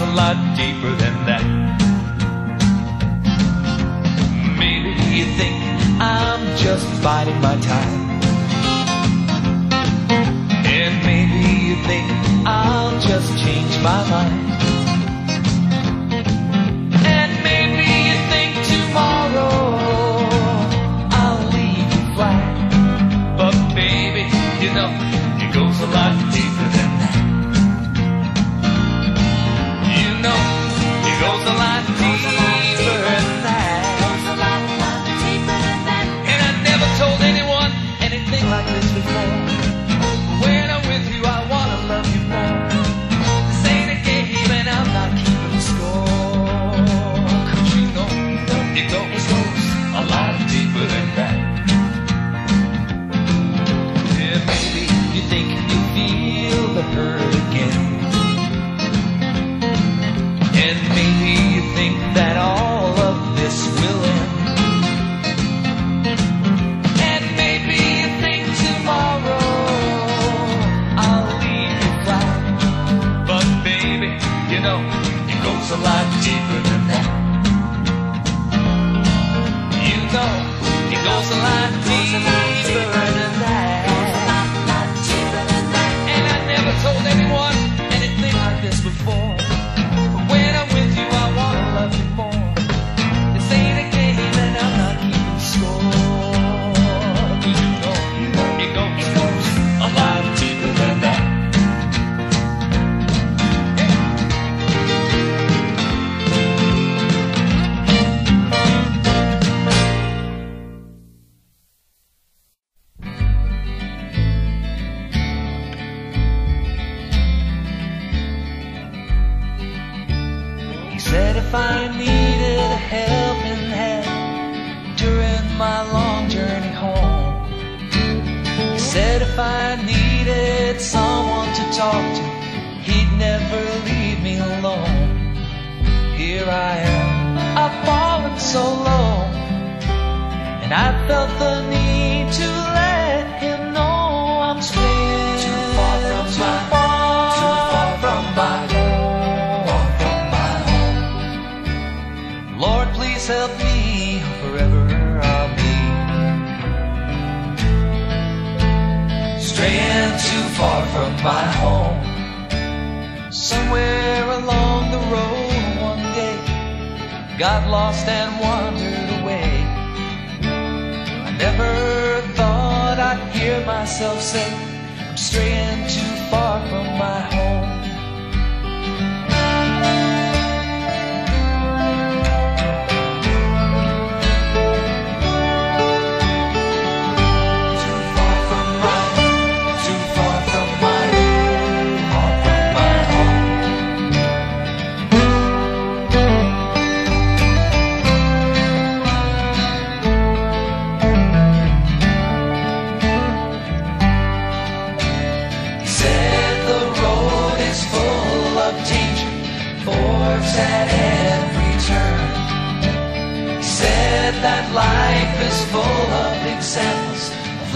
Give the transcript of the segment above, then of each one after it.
a lot deeper than that. Maybe you think I'm just biding my time. And maybe you think I'll just change my mind. straight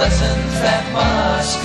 lessons that must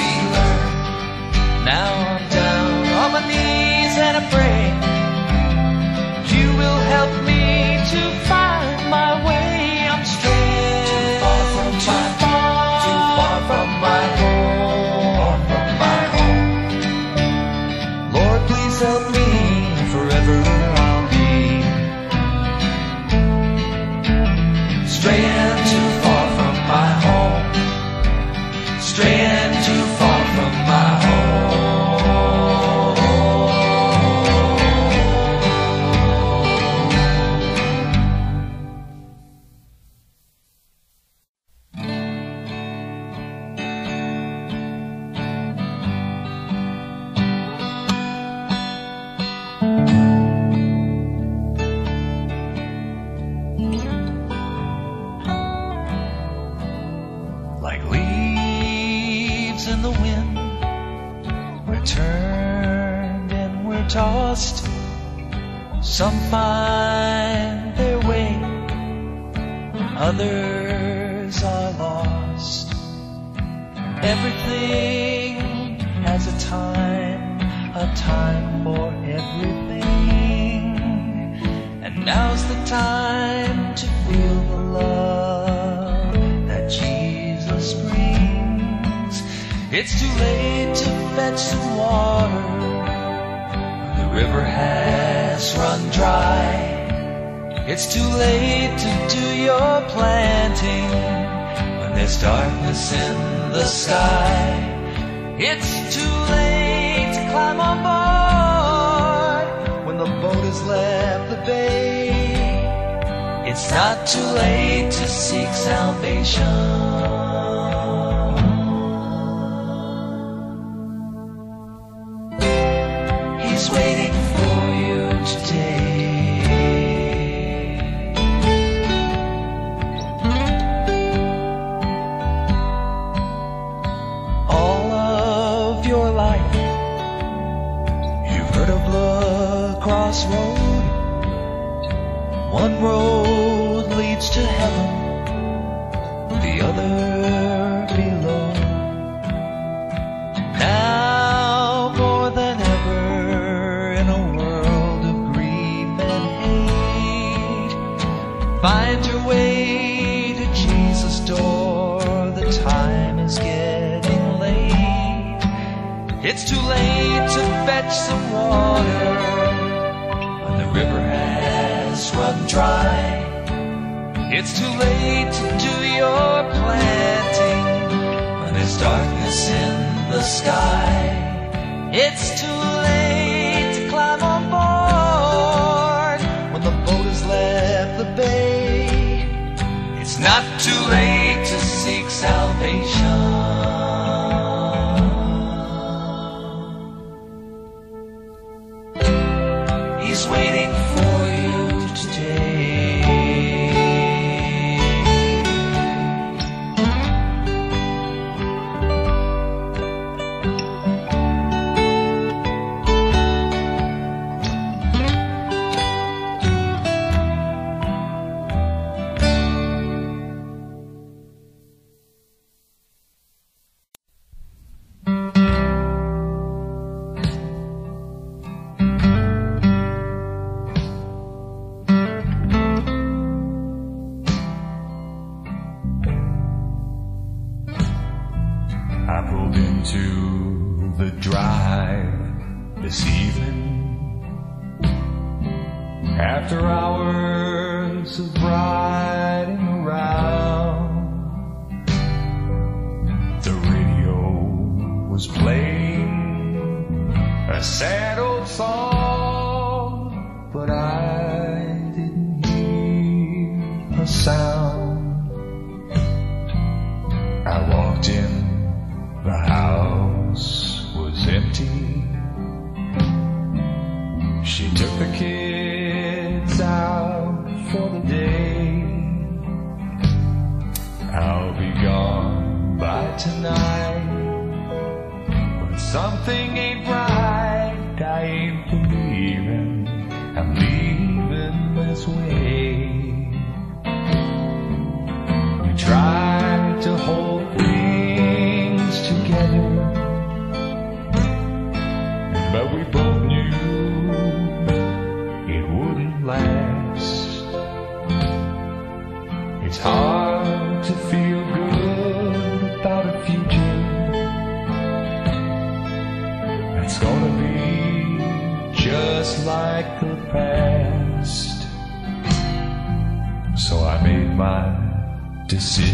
in the sky. It's too late to climb on board when the boat has left the bay. It's not too late to seek salvation. One road leads to heaven, the other below. It's too late to do your planting when there's darkness in the sky. this evening. After hours.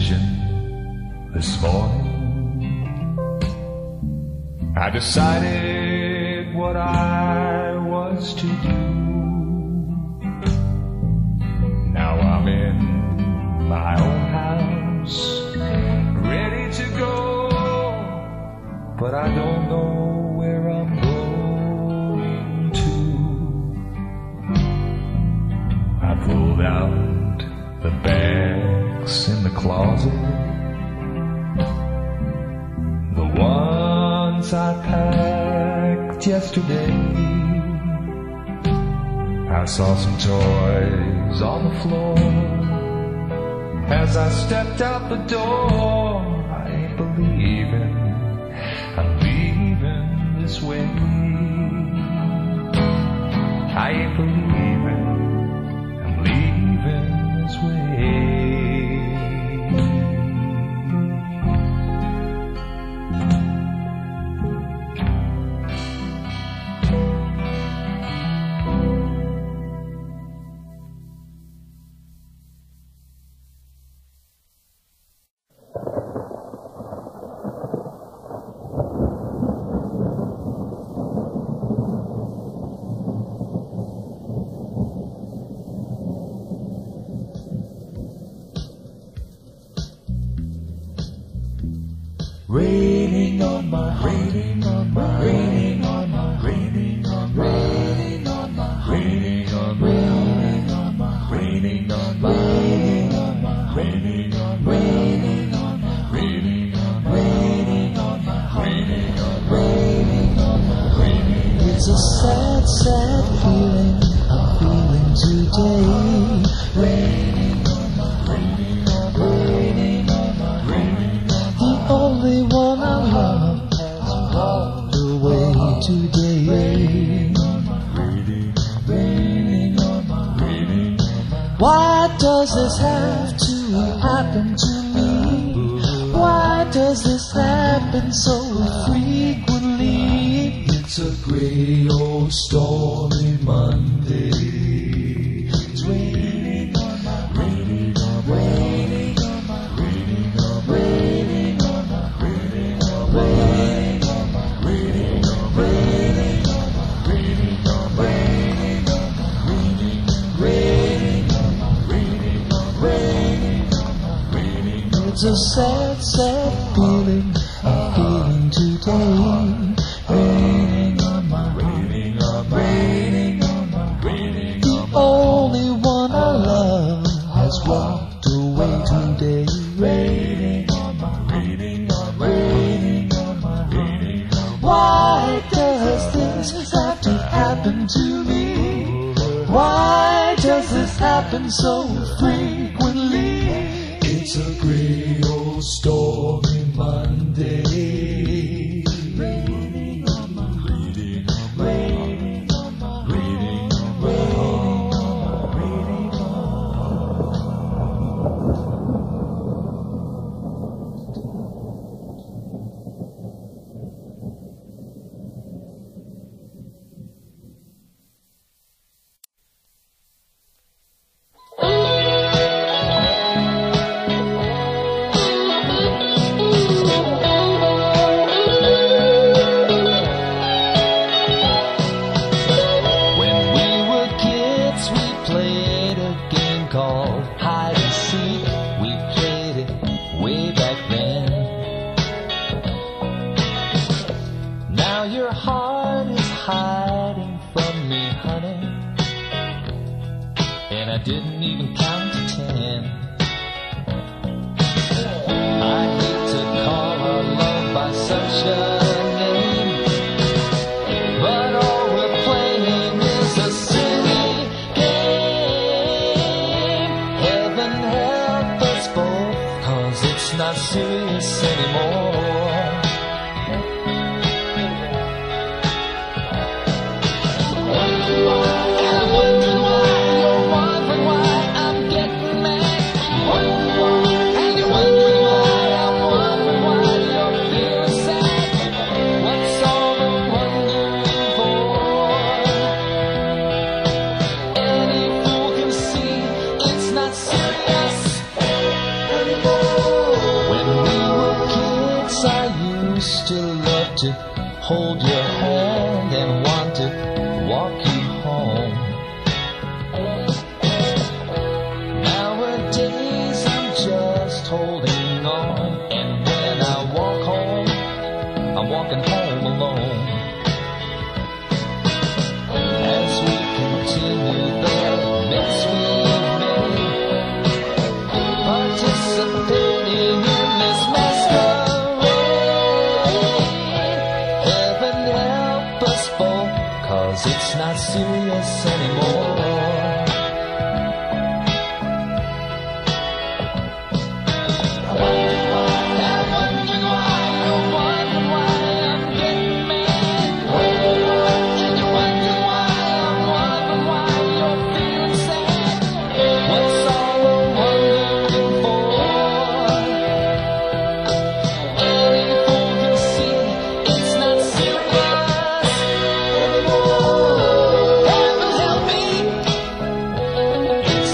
Decision this morning. I decided what I was to do. Now I'm in my own house, ready to go, but I don't know where I'm going to. I pulled out the bags in the closet, the ones I packed yesterday. I saw some toys on the floor. As I stepped out the door, I ain't believing I'm leaving this way. I ain't believing Raining on my heart. Raining on my my Raining on my my Raining on my Raining on my Raining on my Raining on my Raining on my Raining on my Raining on my Raining on my Raining on my Raining on my Raining It's a sad, sad does this have to happen to me? Why does this happen so frequently? It's a gray old stormy a sad, sad feeling I'm feeling today. raining on my raining on my raining on my raining The on my only one I love has walked away today. Raining on my raining on my raining on my raining on my Why does this have to happen to me? Why does this happen so frequently? store.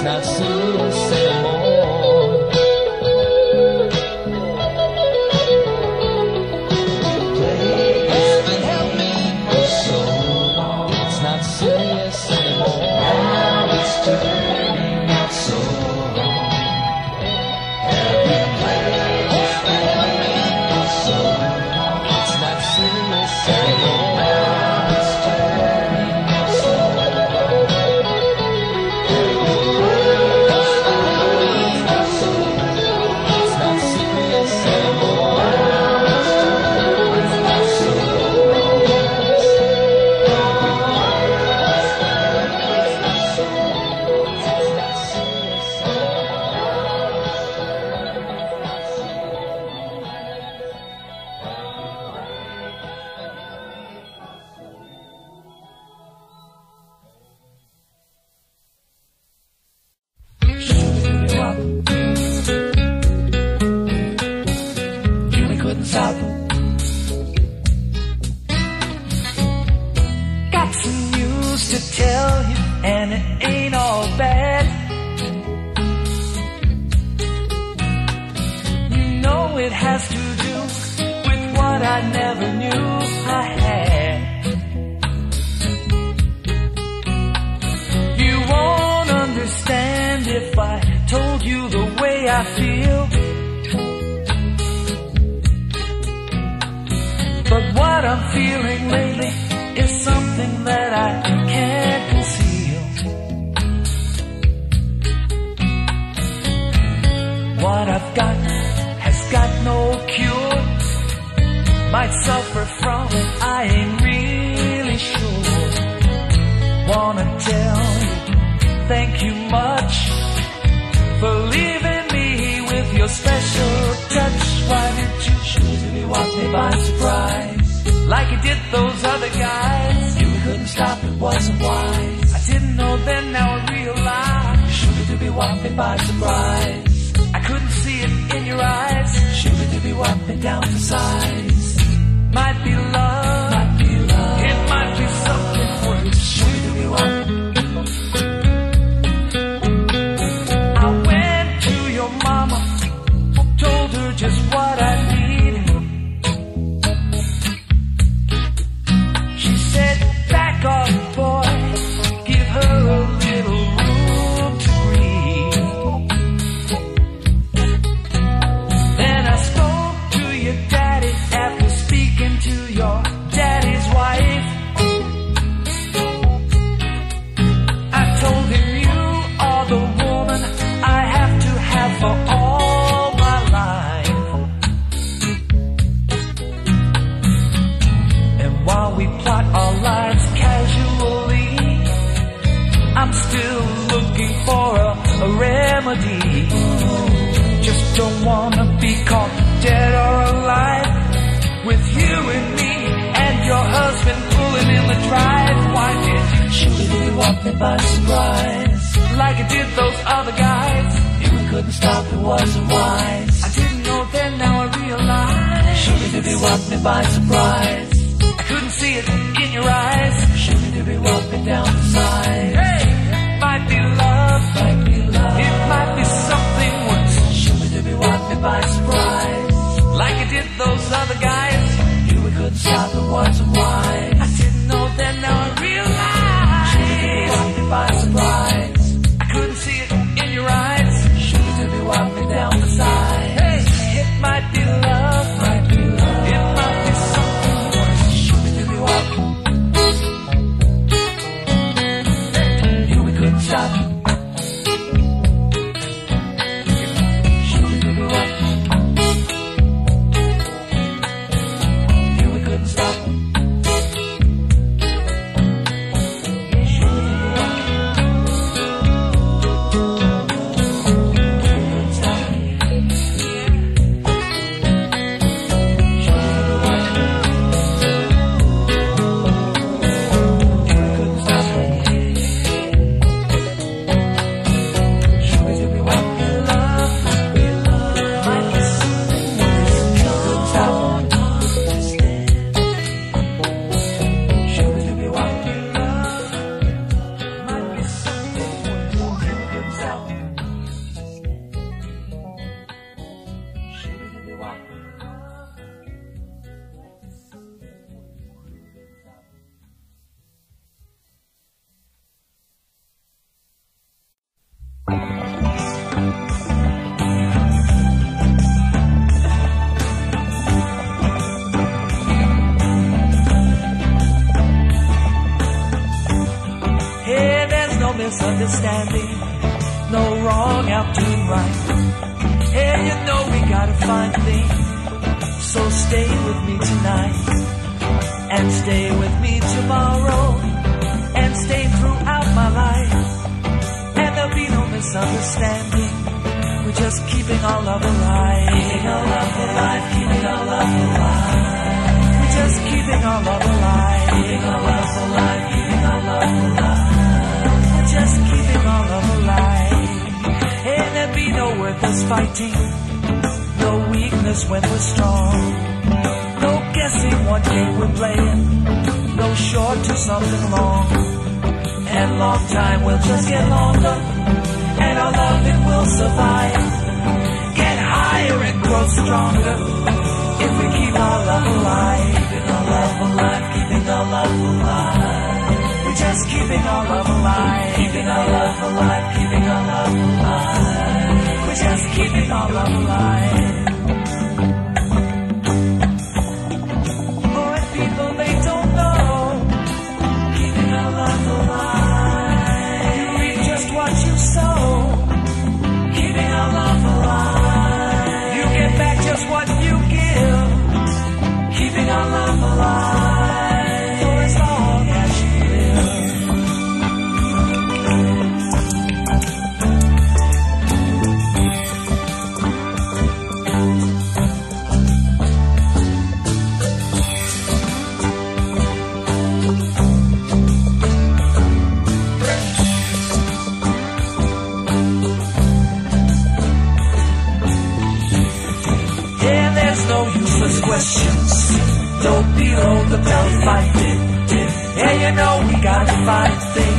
that's so way I feel. But what I'm feeling lately is something that I can't conceal. What I've got has got no cure. Might suffer from it, I ain't really sure. Wanna tell you, thank you much for special touch. Why didn't you choose be walk me by surprise? Like you did those other guys. You couldn't stop, it wasn't wise. I didn't know then, now I realize. You should to be walked me by surprise. I couldn't see it in your eyes. Should to be walked me down to size. Might be love. Might be love. It might be something worse. By surprise. like I did those other guys. You couldn't stop, it wasn't wise. I didn't know then, now I realize. Should to be walked me by surprise. I couldn't see it in your eyes. Should to be walked me down the size. Hey, might be love, Might be love. it might be something worse. Should to be walked me by surprise. Like I did those other guys. You couldn't stop, it wasn't To something long. And long time will just get longer and our love it will survive. Get higher and grow stronger if we keep our love alive. Keeping our love alive, keeping our love alive. We're just keeping our love alive. Keeping our love alive, keeping our love alive. We're just keeping our love alive. What you give. Keeping our love alive. Questions. Don't be below the belt fighting. Yeah, you know we gotta find thing.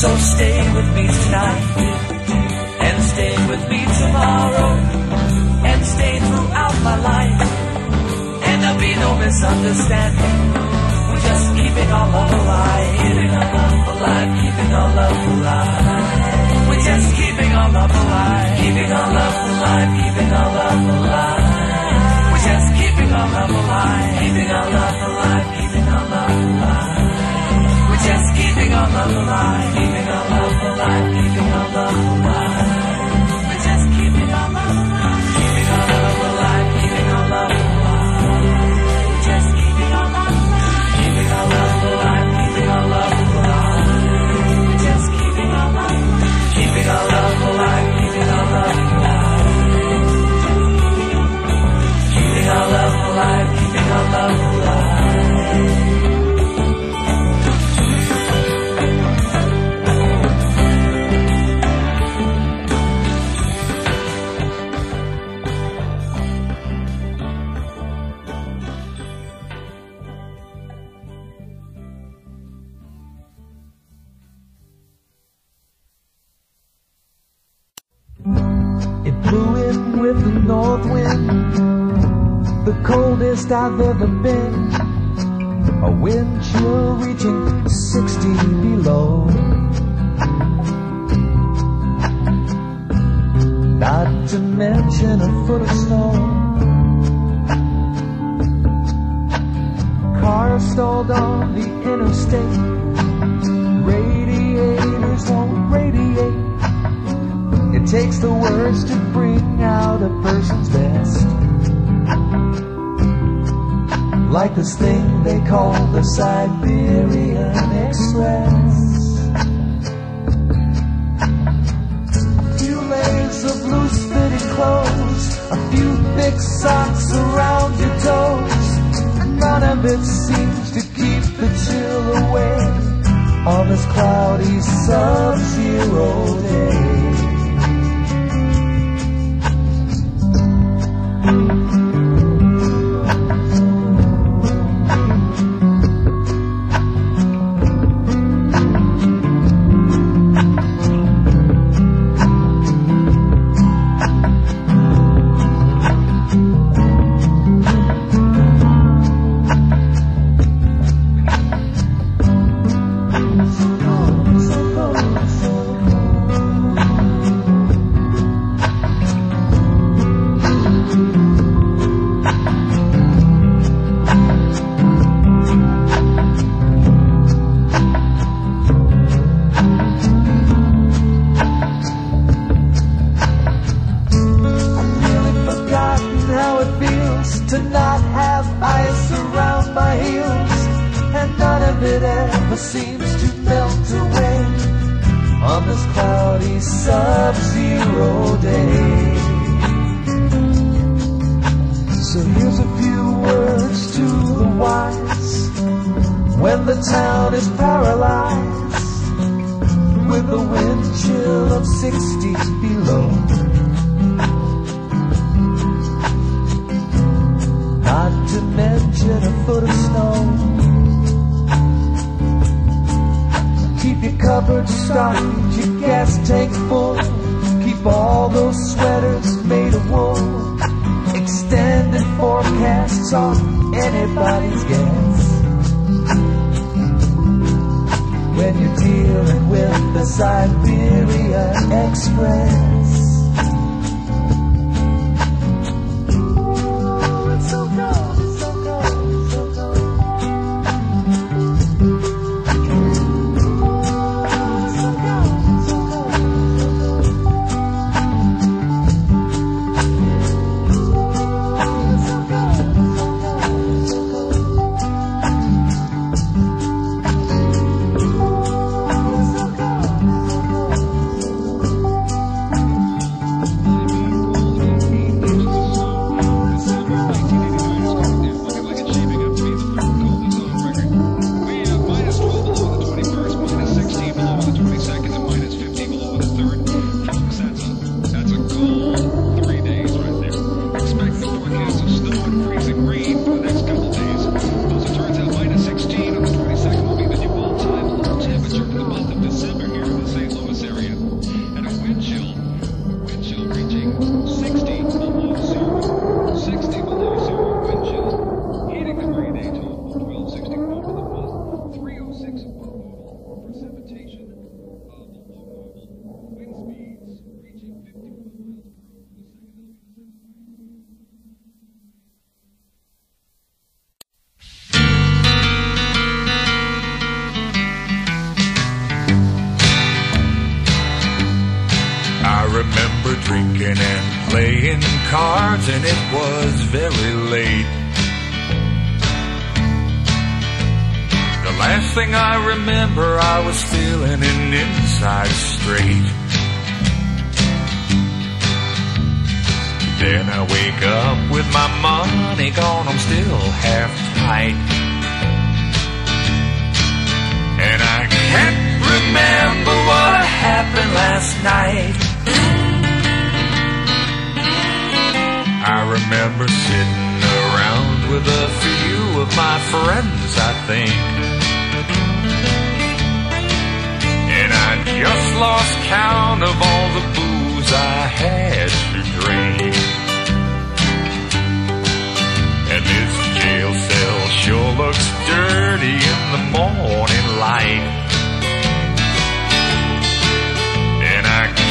So stay with me tonight. And stay with me tomorrow. And stay throughout my life. And there'll be no misunderstanding. We're just keeping our love alive. Keeping our love alive. Keeping our love alive. We're just keeping our love alive. Keeping our love alive. Keeping our love alive. Keeping our love alive. Keeping our love alive. Keeping our love alive. We're just keeping our love alive. Keeping our love alive. Keeping our love alive. I've ever been. A wind chill reaching 60 below. Not to mention a foot of snow. Car stalled on the interstate. Radiators won't radiate. It takes the worst to bring out a person's best. Like this thing they call the Siberian Express. Few layers of loose fitting clothes, a few thick socks around your toes. None of it seems to keep the chill away on this cloudy sub-zero day. is paralyzed with the wind chill of 60 below. Not to mention a foot of snow. Keep your cupboard stocked, your gas tank full. Keep all those sweaters made of wool. Extended forecasts on anybody's guess. when you're dealing with the Siberia Express.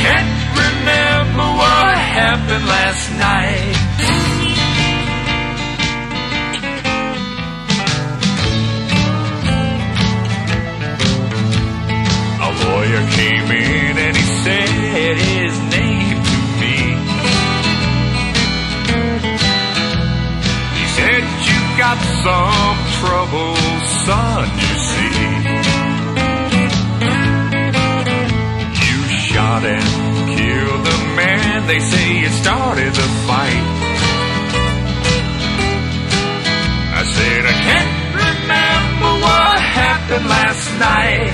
can't remember what happened last night. A lawyer came in and he said his name to me. He said, You got some trouble, son. They say it started the fight. I said I can't remember what happened last night.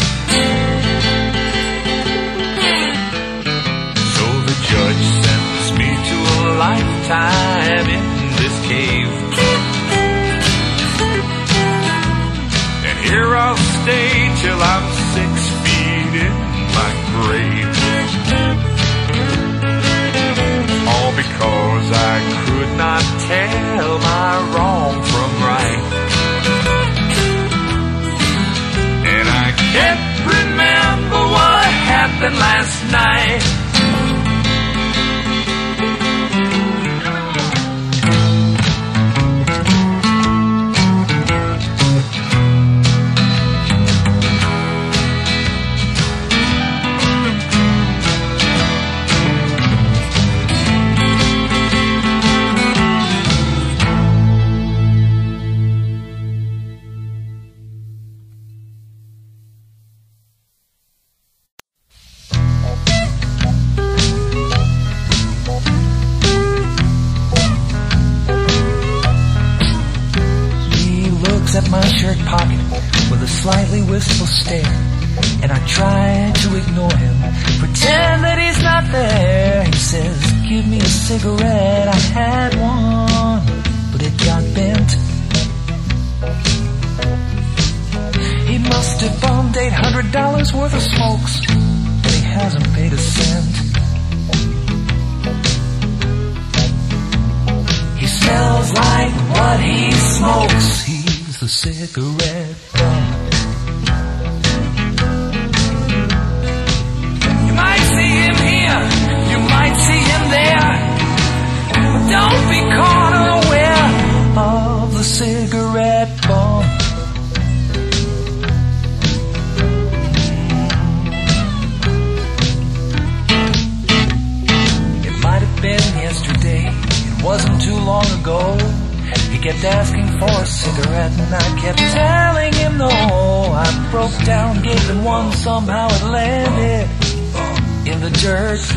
So the judge sentenced me to a lifetime in this cave. And here I'll stay till I'm because I could not tell my wrong from right. And I can't remember what happened last night. pictures.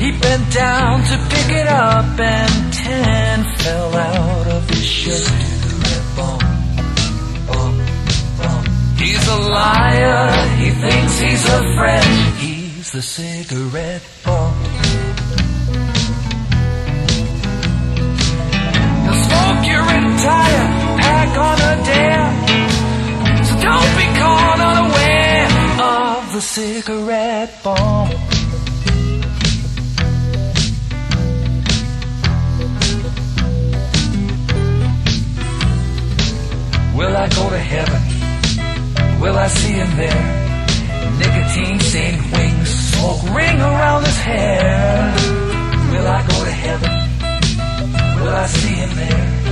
He bent down to pick it up and ten fell out of his shirt. He's a liar, he thinks he's a friend. He's the cigarette bum. He'll smoke your entire pack on a dare. So don't be caught the cigarette bum. Will I go to heaven? Will I see him there? Nicotine stained wings, smoke ring around his hair. Will I go to heaven? Will I see him there?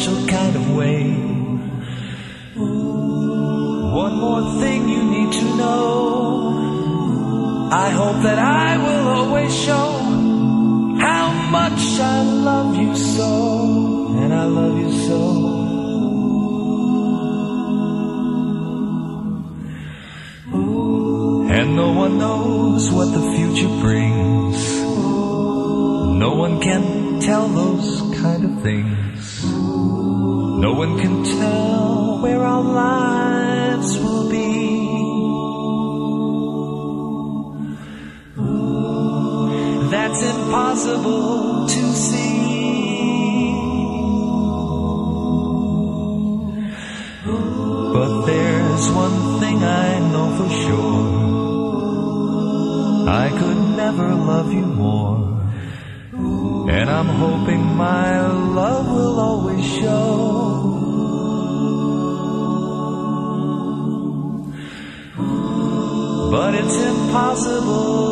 Special kind of way. One more thing you need to know. I hope that I will always show how much I love you so, and I love you so. And no one knows what the future brings. No one can tell those kind of things. No one can tell where our lives will be. That's impossible to see. But there's one thing I know for sure. I could never love you more. And I'm hoping my love will always show. But it's impossible